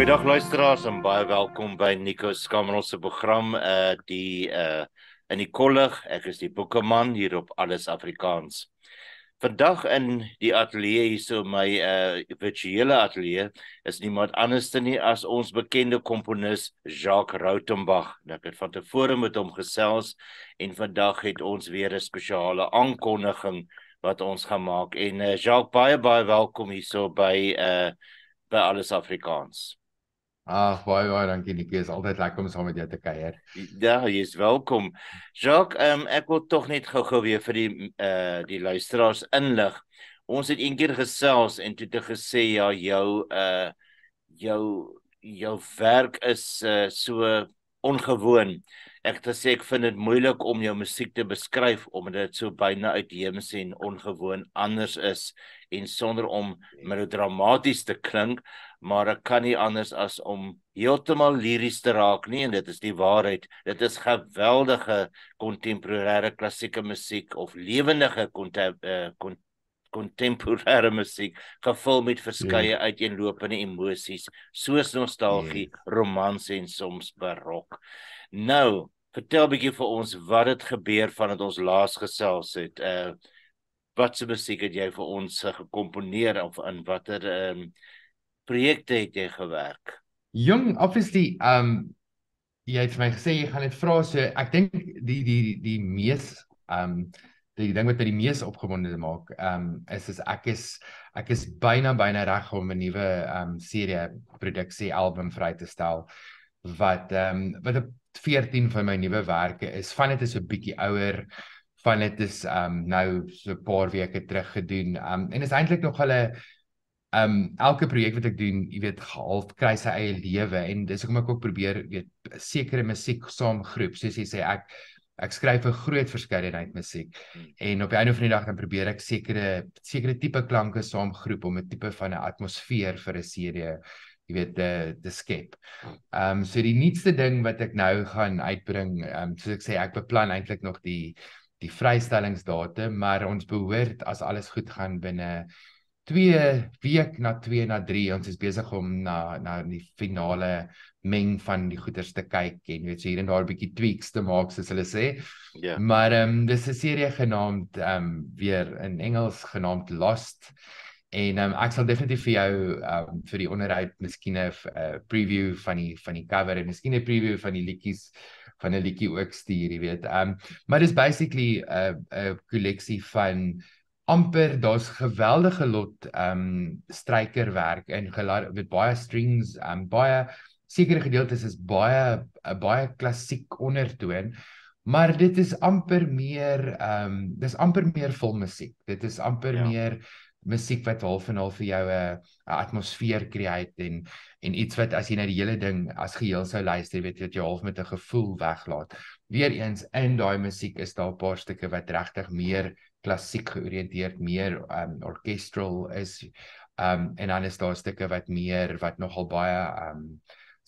Goeiedag luisteraars en baie welkom by Nico Skamrol se program uh die uh in die kollig. Ek is die boekeman hier op Alles Afrikaans. Vandag in die ateljee hier so my uh virtuele ateljee is niemand anders nie as ons bekende komponis Jacques Rautenbach. Ek het van tevore met hom gesels en vandag het ons weer 'n spesiale aankondiging wat ons gaan maak en uh, Jacques baie baie welkom hier so by uh by alles Afrikaans. Ag baie baie dankie Nikie, is altyd lekker om saam met jou te kuier. Ja, jy is welkom. Jacques, um, ek wil tog net gou-gou weer vir die uh die luisteraars inlig. Ons het eendag gesels en toe het gesê ja, jou uh jou jou werk is uh so ongewoon. Ek het gesê ek vind dit moeilik om jou musiek te beskryf omdat dit so byna uitheems en ongewoon anders is en sonder om melodramaties te klink maar ek kan nie anders as om heeltemal liries te raak nie en dit is die waarheid. Dit is geweldige kontemporêre klassieke musiek of lewendige kontemporêre uh, musiek gevul met verskeie yeah. uiteenlopende emosies soos nostalgie, yeah. romanse en soms barok. Nou, vertel bietjie vir ons wat het gebeur vandat ons laas gesels het. Uh wat se musiek het jy vir ons gekomponeer of in watter ehm um, projekte het jy gewerk? Jong, obviously, um jy het vir my gesê jy gaan dit vra so ek dink die die die, die mees um die ding wat my die mees opgewonde maak, um is is ek is ek is byna byna reg om 'n nuwe um serie produksie album vry te stel wat um wat 14 van my nuwe werke is. Van dit is 'n bietjie ouer van dit is um nou so 'n paar weke terug gedoen. Um en is eintlik nog hulle um elke projek wat ek doen, jy weet, half kry sy eie lewe en dis hoekom ek ook probeer weet sekere musiek saamgroep, soos jy sê ek ek skryf 'n groot verskeidenheid musiek hmm. en op die einde van die dag dan probeer ek sekere sekere tipe klanke saamgroep om 'n tipe van 'n atmosfeer vir 'n serie jy weet te te skep. Ehm um, so die nuutste ding wat ek nou gaan uitbring, ehm um, soos ek sê ek beplan eintlik nog die die vrystellingsdatum, maar ons behoort as alles goed gaan binne 2 week na 2 na 3 ons is besig om na na die finale meng van die goeders te kyk en weet jy hier en daar 'n bietjie tweaks te maak soos hulle sê. Ja. Yeah. Maar ehm um, dis 'n serie genaamd ehm um, weer in Engels genaamd Lost. En um, ek sal definitief vir jou um, vir die onderhoud miskien 'n uh, preview van die van die cover en miskien 'n preview van die liedjies van 'n liedjie ook stuur, jy weet. Um, maar dis basically 'n uh, 'n kolleksie van amper daar's geweldige lot ehm um, strykerwerk en met baie strings en um, baie sekere gedeeltes is baie 'n uh, baie klassiek ondertoon maar dit is amper meer ehm um, dis amper meer vol musiek dit is amper ja. meer musiek wat half en half vir jou 'n atmosfeer skep en en iets wat as jy na die hele ding as geheel sou luister weet jy wat jy half met 'n gevoel weglaat weereens in daai musiek is daar 'n paar stukke wat regtig meer klassiek georiënteerd meer um orchestral is um en dan is daar stukke wat meer wat nogal baie um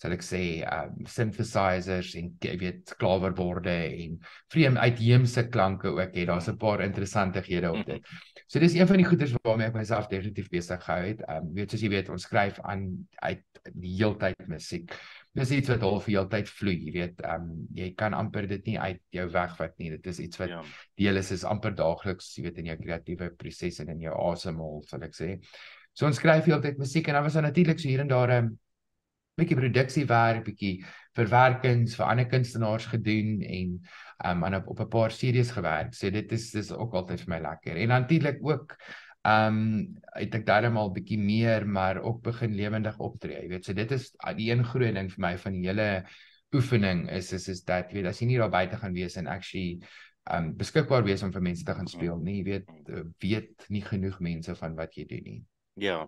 sal ek sê um synthesizers en jy weet klawerborde en vreemde uitheemse klanke ook het daar's 'n paar interessanthede op dit. So dis een van die goeders waarmee ek myself definitief besig gehou het. Um weet soos jy weet ons skryf aan uit die heeltyd musiek dis iets wat al vir heeltyd vloei, jy weet, um, jy kan amper dit nie uit jou wegvat nie. Dit is iets wat ja. deel is is amper daagliks, jy weet in jou kreatiewe proses en in jou asemhaal, sal ek sê. So ons skryf heeltyd musiek en dan was daar natuurlik so hier en daar 'n um, bietjie produksiewerk, bietjie verwerkings vir ander kunstenaars gedoen en um, aan op, op 'n paar series gewerk. So dit is dis ook altyd vir my lekker. En natuurlik ook um, het ek daarmee 'n bietjie meer maar ook begin lewendig optree. Jy weet, so dit is die een groot ding vir my van die hele oefening is is is dat jy weet as jy nie daar buite gaan wees en actually um, beskikbaar wees om vir mense te gaan speel nie, jy weet eh, weet nie genoeg mense van wat jy doen nie. Ja.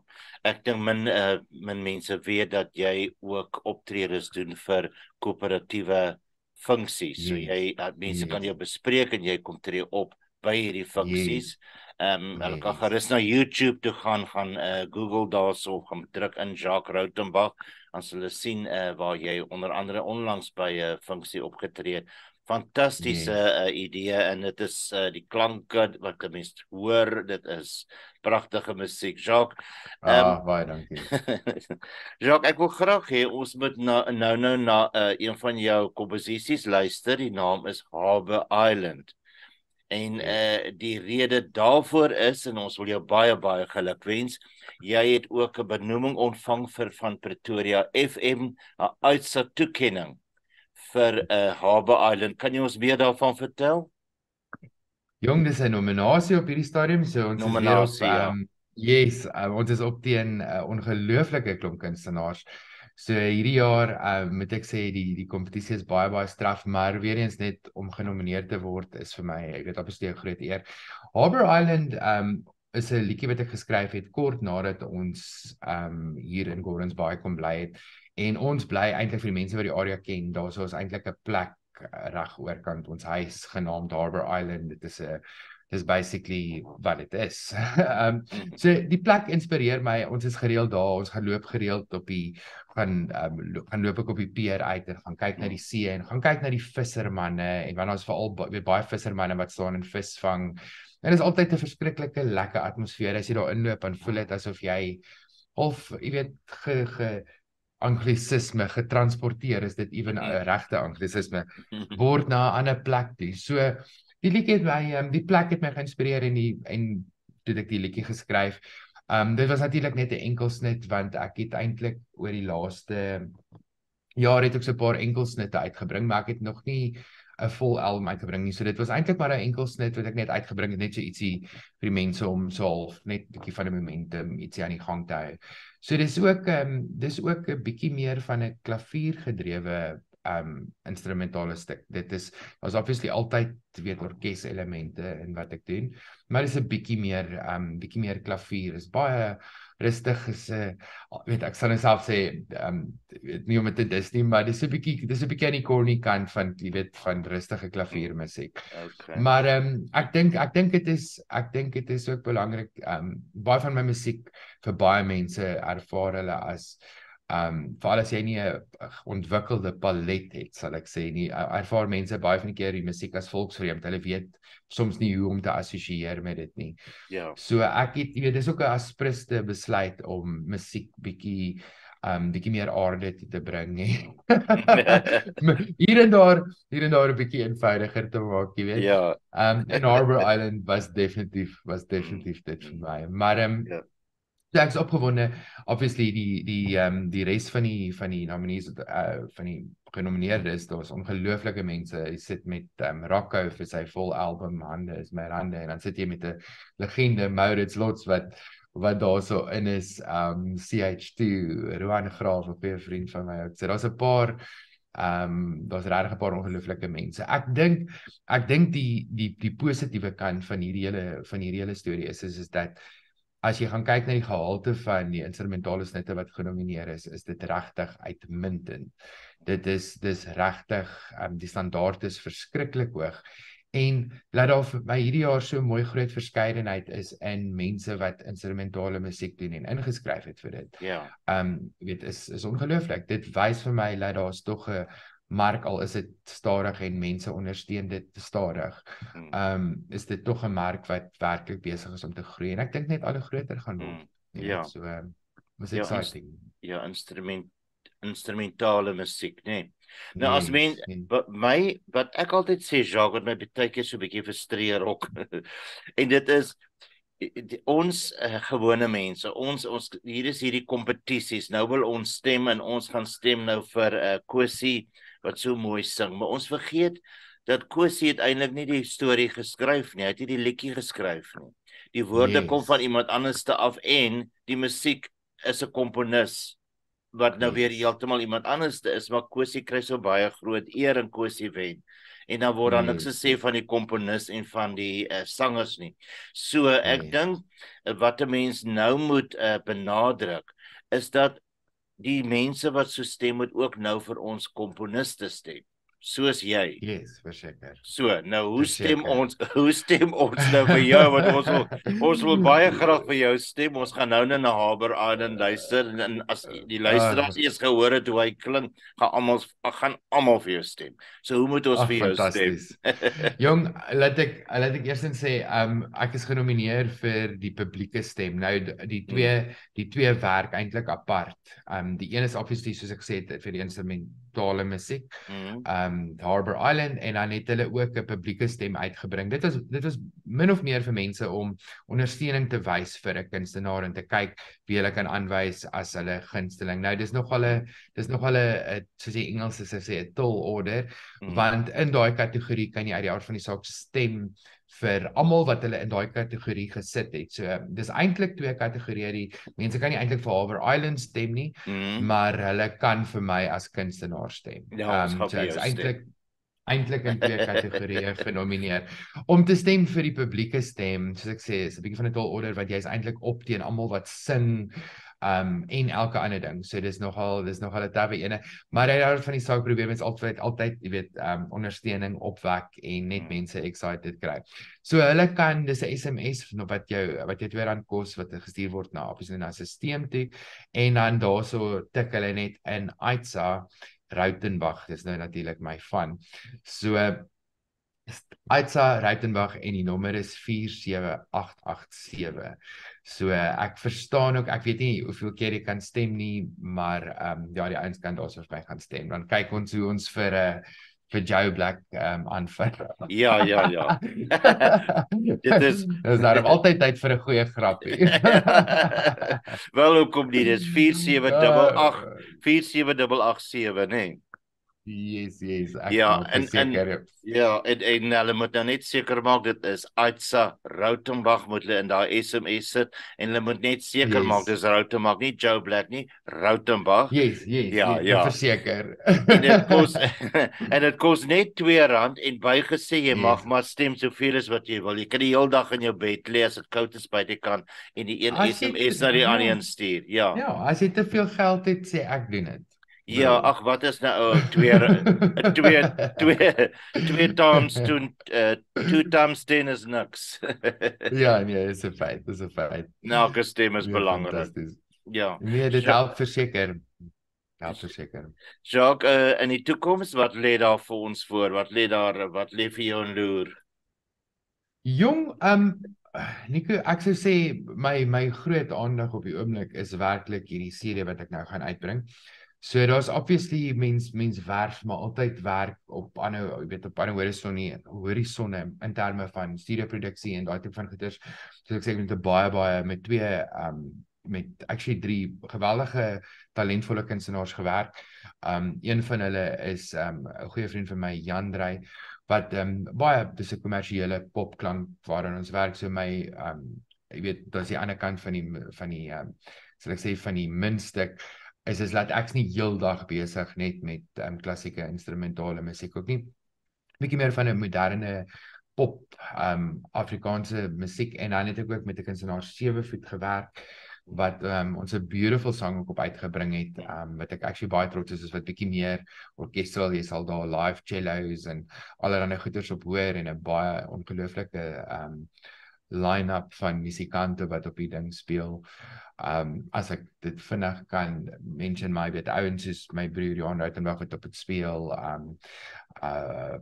Ek dink min uh, min mense weet dat jy ook optredes doen vir koöperatiewe funksies. So yes. jy dat mense yes. kan jou bespreek en jy kom tree op by hierdie funksies. Yes. Ehm um, hulle kan gerus na YouTube toe gaan gaan uh, Google daarso gaan druk in Jacques Rautenbach en hulle sien uh, waar jy onder andere onlangs by 'n uh, funksie opgetree het. Fantastiese yes. uh, idee en dit is uh, die klanke wat die mens hoor. Dit is pragtige musiek Jacques. Um, ah baie dankie. Jacques ek wil graag hê ons moet na, nou nou na uh, een van jou komposisies luister. Die naam is Harbour Island. En uh, die rede daarvoor is en ons wil jou baie baie geluk wens. Jy het ook 'n benoeming ontvang vir van Pretoria FM 'n uitsa toekenning vir 'n uh, Harbour Island. Kan jy ons meer daarvan vertel? Jong, dis 'n nominasie op hierdie stadium, so ons nominasie, is weer op um, ja. Yes, uh, ons is op teen 'n uh, ongelooflike klomp kunstenaars. So hierdie jaar, uh, moet ek sê die die kompetisie is baie baie straf, maar weer eens net om genomineer te word is vir my, ek weet absoluut 'n groot eer. Harbour Island um is 'n liedjie wat ek geskryf het kort nadat ons um hier in Gordons Bay kom bly het En ons bly eintlik vir die mense wat die area ken, daar's ons eintlik 'n plek eh, reg oorkant ons huis genaamd Harbour Island. Dit is 'n dis basically wat dit is. Ehm um, so die plek inspireer my. Ons is gereeld daar. Ons gaan loop gereeld op die gaan um, gaan loop ek op die pier uit en gaan kyk na die see en gaan kyk na die vissermanne en want ons veral weet baie vissermanne wat staan en vis vang. En dit is altyd 'n verskriklike lekker atmosfeer as jy daar inloop en voel dit asof jy of jy weet ge, ge anglisisme getransporteer is dit ewen 'n mm. regte anglisisme word na 'n ander plek toe. So die liedjie het my um, die plek het my geïnspireer en die en toe ek die liedjie geskryf. Um dit was natuurlik net 'n enkelsnit want ek het eintlik oor die laaste jaar het ek so 'n paar enkelsnitte uitgebring, maar ek het nog nie 'n vol album uitgebring nie. So dit was eintlik maar 'n enkelsnit wat ek net uitgebring het net so ietsie vir die mense om so half net 'n bietjie van 'n momentum ietsie aan die gang te hou. So dis ook ehm um, dis ook 'n bietjie meer van 'n klaviergedrewe um, instrumentale stuk. Dit is daar's obviously altyd weet orkes elemente in wat ek doen, maar dis 'n bietjie meer um, bietjie meer klavier. Is baie rustig is 'n uh, eh, weet ek sal net self sê um, nie om dit dis nie, maar dis 'n bietjie dis 'n bietjie aan die corny kant van jy weet van rustige klaviermusiek. Okay. Maar um, ek dink ek dink dit is ek dink dit is ook belangrik um, baie van my musiek vir baie mense ervaar hulle as um veral as jy nie 'n ontwikkelde palet het sal ek sê nie. Ervaar mense baie van die keer die musiek as volksvreemd. Hulle weet soms nie hoe om te assosieer met dit nie. Ja. So ek het jy weet dis ook 'n aspriste besluit om musiek bietjie um bietjie meer aarde te, te bring nie hier en daar hier en daar 'n bietjie eenvoudiger te maak jy weet. Ja. Um in Harbour Island was definitief was definitief dit vir my. Maar um ja. So ek's opgewonde. Obviously die die ehm um, die res van die van die nominees uh, van die genomineerdes daar's ongelooflike mense. Jy sit met ehm um, Rocco vir sy vol album hande is my hande en dan sit jy met 'n legende Maurits Lots wat wat daarso in is ehm um, CH2 Roan Graaf 'n baie vriend van my so daar's 'n paar ehm um, daar's regtig 'n paar ongelooflike mense. Ek dink ek dink die die die positiewe kant van hierdie hele van hierdie hele storie is is, is dat as jy gaan kyk na die gehalte van die instrumentale snitte wat genomineer is, is dit regtig uitmuntend. Dit is dis regtig um, die standaard is verskriklik hoog. En laat daar vir my hierdie jaar so mooi groot verskeidenheid is in mense wat instrumentale musiek doen en ingeskryf het vir dit. Ja. Ehm um, weet is is ongelooflik. Dit wys vir my dat daar's tog 'n mark al is dit stadig en mense ondersteun dit stadig. Hmm. Ehm um, is dit tog 'n mark wat werklik besig is om te groei en ek dink net al hoe groter gaan word. Hmm. Ja, so um, was ja, exciting. Ja, instrument instrumentale musiek, nê. Nee. Nou yes, as men yes. my wat ek altyd sê Jacques wat my baie keer so 'n bietjie frustreer ook. en dit is die, ons uh, gewone mense, ons ons hier is hierdie kompetisies. Nou wil ons stem en ons gaan stem nou vir 'n uh, Kosie wat so mooi sing, maar ons vergeet dat Kosie uiteindelik nie die storie geskryf nie, hy het nie die liedjie geskryf nie. Die woorde yes. kom van iemand anderste af en die musiek is 'n komponis wat nou yes. weer heeltemal iemand anderste is, maar Kosie kry so baie groot eer en Kosie wen. En dan word dan niks gesê van die komponis en van die uh, sangers nie. So ek yes. dink wat 'n mens nou moet uh, benadruk is dat die mense wat so stem moet ook nou vir ons komponiste stem. Soos jy. Yes, verseker. So, nou hoe stem Verseker. ons hoe stem ons nou vir jou want ons wil ons wil baie graag vir jou stem. Ons gaan nou net na Haber Island luister en, en as die luisteraars eers gehoor het hoe hy klink, gaan almal gaan almal vir jou stem. So hoe moet ons Ag, vir jou stem? Jong, laat ek laat ek eers sê, ehm um, ek is genomineer vir die publieke stem. Nou die twee die twee werk eintlik apart. Um, die een is obviously soos ek gesê het vir die instrumentale musiek, Mhm. ehm um, Harbour Island en dan het hulle ook 'n publieke stem uitgebring. Dit was dit was min of meer vir mense om ondersteuning te wys vir 'n kunstenaar en te kyk wie hulle kan aanwys as hulle gunsteling. Nou dis nog al 'n dis nog al 'n 'n, soos die Engels sê 'n tall order Mhm. want in daai kategorie kan jy uit die aard van die saak stem vir almal wat hulle in daai kategorie gesit het. So dis eintlik twee kategorieë. Die mense kan nie eintlik vir Harbour Island stem nie, Mhm. maar hulle kan vir my as kunstenaar stem. Ja, Ehm, gaan so stem. eintlik eintlik in twee kategorieë genomineer. Om te stem vir die publieke stem, soos ek sê, is 'n bietjie van 'n tall order wat jy's eintlik op teen almal wat sing um en elke ander ding. So dis nogal dis nogal 'n tawwe ene, maar uit daar van die saak probeer mens altyd altyd, jy weet, um ondersteuning opwek en net Mm. mense excited kry. So hulle kan dis 'n SMS wat jou wat jou R2 kos wat gestuur word na op na 'n stelsel toe en dan daarso tik hulle net in Aitsa Rautenbach, dis nou natuurlik my van. So Aitsa Rautenbach en die nommer is 47887. So ek verstaan ook, ek weet nie hoeveel keer jy kan stem nie, maar ehm um, ja, die ouens kan daarso vir my gaan stem. Dan kyk ons hoe ons vir 'n uh, vir Joe Black ehm um, aanvat. Ja, ja, ja. Dit is- Dis nou altyd tyd vir 'n goeie grappie. Wel hoekom nie? Dis 4788 47887, nê? Yes, yes. Ek Ja, en- en- verseker. Ja, en, en hulle moet nou net seker maak dit is Aitsa Rautenbach moet hulle in daai SMS sit en hulle moet net seker Yes. maak dis Rautenbach, nie Joe Black nie, Rautenbach. Yes, yes. Ja, yes, ja. verseker. En dit kos en dit kos net R2 en bygesê jy Yes. mag maar stem soveel as wat jy wil. Jy kan die hele dag in jou bed lê as dit koud is buitekant en die een As SMS na die ja. ander stuur. Ja. Ja, as jy te veel geld het, sê ek doen dit. Ja, ag wat is nou oh, twee twee twee twee times doen uh, two times 10 is niks. Ja, nee, dis 'n feit, dis 'n feit. nou, elke stem is Nee, belangrik. Ja. Nee, dit So- help verseker. Help verseker. Jacques, uh, in die toekoms wat lê daar vir ons voor? Wat lê daar? Wat lê vir jou in loer? Jong, ehm um, Nico, ek sou sê my my groot aandag op die oomblik is werklik hierdie serie wat ek nou gaan uitbring. So daar's obviously mens mens werf maar altyd werk op ander jy weet op ander horisonne horisonne in terme van studioproduksie en daai tipe van goeders. So ek sê ek het baie baie met twee ehm um, met actually drie geweldige talentvolle kunstenaars gewerk. Um een van hulle is um 'n goeie vriend van my Jan Drey wat um baie dis 'n kommersiële popklank waarin ons werk so my um jy weet dis die ander kant van die van die um sal ek sê van die muntstuk is is laat ek's nie heeldag besig net met um klassieke instrumentale musiek ook nie. Bietjie meer van 'n moderne pop um Afrikaanse musiek en dan het ek ook met 'n kunstenaar sewe voet gewerk wat um ons 'n beautiful sang ook op uitgebring het um wat ek actually baie trots is is wat bietjie meer orkestral jy sal daar live cellos en allerlei goeders op hoor en 'n baie ongelooflike um line-up van musikante wat op die ding speel. Um as ek dit vinnig kan mention my weet ouens soos my broer Johan Rautenbach wat op dit speel um uh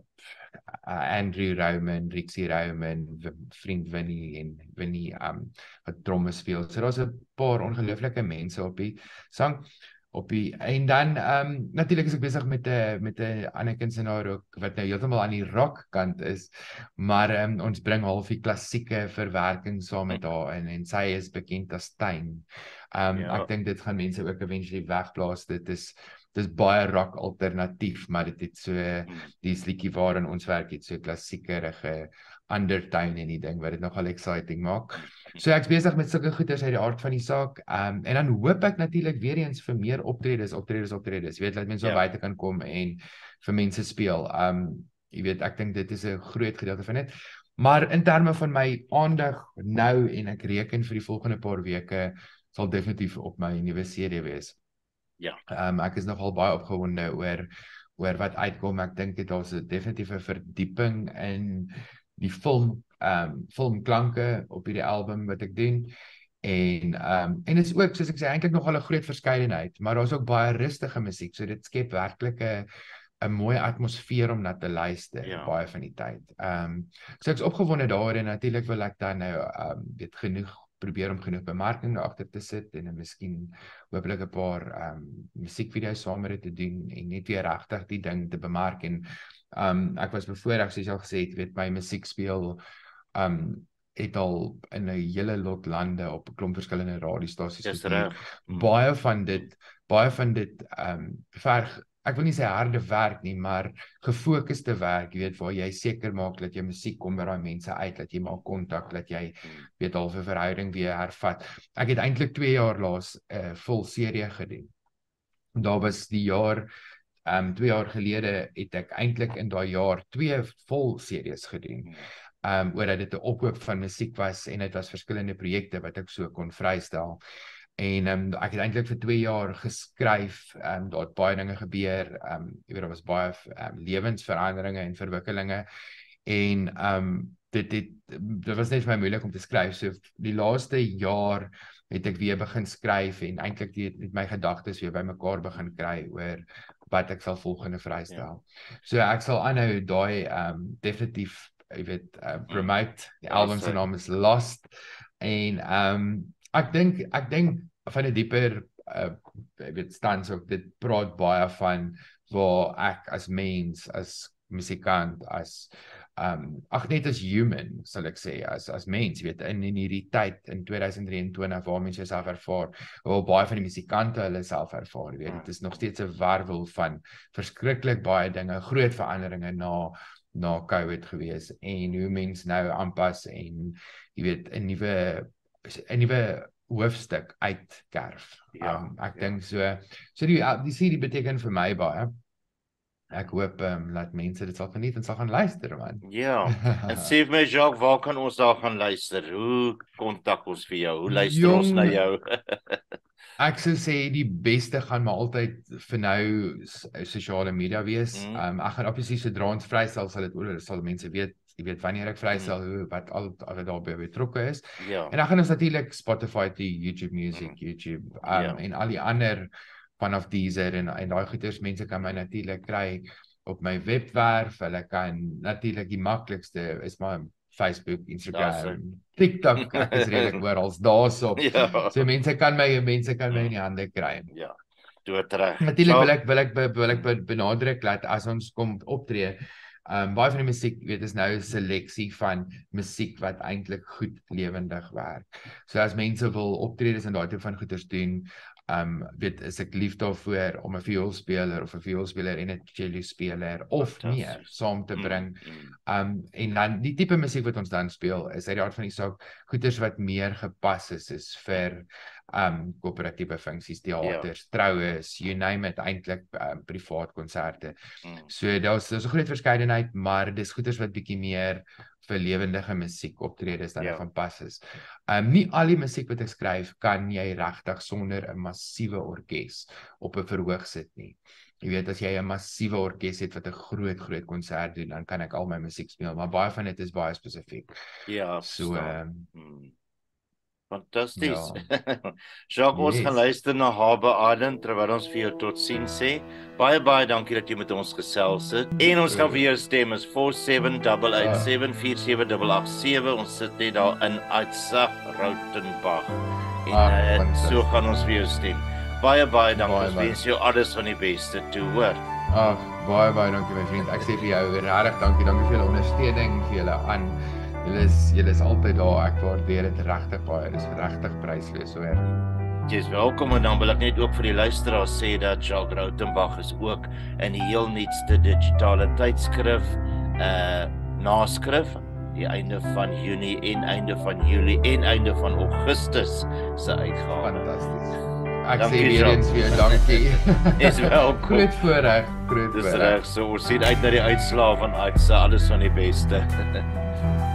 uh, Andrew Roman, Rixie Roman, vriend Winnie en Winnie um wat tromme speel. So daar's 'n paar ongelooflike mense op die sang op die en dan ehm um, natuurlik is ek besig met 'n met 'n ander kunstenaar ook wat nou heeltemal aan die rock kant is. Maar ehm um, ons bring half die klassieke verwerking saam met haar in en sy is bekend as Tuin. Ehm um, Ja. ek dink dit gaan mense ook eventually wegblaas. Dit is dis baie rock alternatief, maar dit het so dis liedjie waarin ons werk het so klassiekerige undertone in die ding wat dit nogal exciting maak. So ek's besig met sulke goeders uit die aard van die saak. Ehm um, en dan hoop ek natuurlik weer eens vir meer optredes, optredes, optredes. Jy weet dat mense Ja. ja. buite kan kom en vir mense speel. Ehm um, jy weet ek dink dit is 'n groot gedeelte van dit. Maar in terme van my aandag nou en ek reken vir die volgende paar weke sal definitief op my nuwe serie wees. Ja. Ehm um, ek is nogal baie opgewonde oor oor wat uitkom. Ek dink dit daar's 'n definitiewe verdieping in die film ehm um, filmklanke op hierdie album wat ek doen. En ehm um, en dit is ook soos ek sê eintlik nog al 'n groot verskeidenheid, maar daar's ook baie rustige musiek. So dit skep werklik 'n 'n mooi atmosfeer om na te luister ja. baie van die tyd. Ehm um, so ek's opgewonde daaroor en natuurlik wil ek dan nou ehm um, weet genoeg probeer om genoeg bemarking agter te sit en en miskien hopelik 'n paar ehm um, musiekvideo's saam met dit te doen en net weer regtig die ding te bemark en um, ek was bevoorreg soos jy al gesê het, weet my musiek speel um, het al in 'n hele lot lande op 'n klomp verskillende radiostasies gespeel. Mm. Baie van dit baie van dit um, verg ek wil nie sê harde werk nie, maar gefokusde werk, jy weet waar jy seker maak dat jou musiek kom by daai mense uit, dat jy maak kontak, dat jy weet half 'n verhouding weer hervat. Ek het eintlik 2 jaar laas 'n uh, vol serie gedoen. Daar was die jaar ehm um, 2 jaar gelede het ek eintlik in daai jaar 2 vol series gedoen. Ehm um, oor dat dit 'n opkoop van musiek was en dit was verskillende projekte wat ek so kon vrystel. En um, ek het eintlik vir 2 jaar geskryf en um, daar het baie dinge gebeur. Um jy weet daar was baie um, lewensveranderinge en verwikkelinge. En um dit dit dit was net vir my moeilik om te skryf. So die laaste jaar het ek weer begin skryf en eintlik het my gedagtes weer bymekaar begin kry oor wat ek sal volgende vrystel. Ja. So ek sal aanhou daai um definitief jy weet uh, promote die ja, album se naam is Lost en um ek dink ek dink van 'n dieper uh ek weet stans ook dit praat baie van waar ek as mens as musikant as um ag net as human sal ek sê as as mens weet in in hierdie tyd in 2023 waar mense self ervaar waar baie van die musikante hulle self ervaar weet dit is nog steeds 'n warwel van verskriklik baie dinge groot veranderinge na na Covid gewees en hoe mense nou aanpas en jy weet 'n nuwe 'n nuwe hoofstuk uitkerf. Ja, um, ek ja. dink so. So die die CD beteken vir my baie. Ek hoop ehm um, dat mense dit sal geniet en sal gaan luister man. Ja. En sê vir my Jacques, waar kan ons daar gaan luister? Hoe kontak ons vir jou? Hoe luister Jong, ons na jou? ek sou sê die beste gaan maar altyd vir nou sosiale media wees. Mm. Ehm mm. um, ek gaan obviously sodra ons vrystel sal dit oor sal mense weet jy weet wanneer ek vrystel mm. wat al al daarbey betrokke is. Ja. En dan gaan ons natuurlik Spotify, die YouTube Music, mm. YouTube um, ja. en al die ander vanaf Deezer en en daai goeders mense kan my natuurlik kry op my webwerf. Hulle kan natuurlik die maklikste is my Facebook, Instagram, TikTok, ek is redelik oral daarso. Ja. So mense kan my mense kan my in die hande kry. Ja. Dood reg. Natuurlik wil ek wil ek wil ek benadruk dat as ons kom optree Ehm um, baie van die musiek weet is nou 'n seleksie van musiek wat eintlik goed lewendig werk. So as mense wil optredes en daai tipe van goeders doen, um, weet is ek lief daarvoor om 'n vioolspeler of 'n vioolspeler en 'n cello speler of meer saam te mm, bring. Um, en dan die tipe musiek wat ons dan speel is uit die aard van die saak goeders wat meer gepas is is vir um koöperatiewe funksies, teaters, ja. troues, you name it, eintlik um, privaat konserte. Mm. So daar's daar's 'n groot verskeidenheid, maar dis goeders wat bietjie meer vir lewendige musiek optredes dan ja. van pas is. Um nie al die musiek wat ek skryf kan jy regtig sonder 'n massiewe orkes op 'n verhoog sit nie. Jy weet as jy 'n massiewe orkes het wat 'n groot groot konsert doen, dan kan ek al my musiek speel, maar baie van dit is baie spesifiek. Ja, so ehm um, Fantasties. Ja. Jacques, yes. ons gaan luister na Habe Aden terwyl ons vir jou totsiens sê. Baie baie dankie dat jy met ons gesels het. En ons gaan vir jou stem is 478874787. Ons sit net daar in Uitsag Rautenbach. En ah, uh, so gaan ons vir jou stem. Baie baie dankie. Ons wens jou alles van die beste toe, hoor. Ag, baie baie dankie my vriend. Ek sê vir jou regtig dankie. Dankie vir julle ondersteuning, vir julle aan Julle is julle is altyd daar. Ek waardeer dit regtig baie. Dit is regtig prysloos hoor. Jy is welkom en dan wil ek net ook vir die luisteraars sê dat Jacques Rautenbach is ook in die heel nuutste digitale tydskrif uh naskrif die einde van Junie en einde van Julie en einde van Augustus se uitgawe. Fantasties. Ek dankie, sê weer eens weer dankie. Is welkom. Groot voorreg, groot voorreg. Dis reg. So ons sien uit na die uitslae van Aitse. Alles van die beste.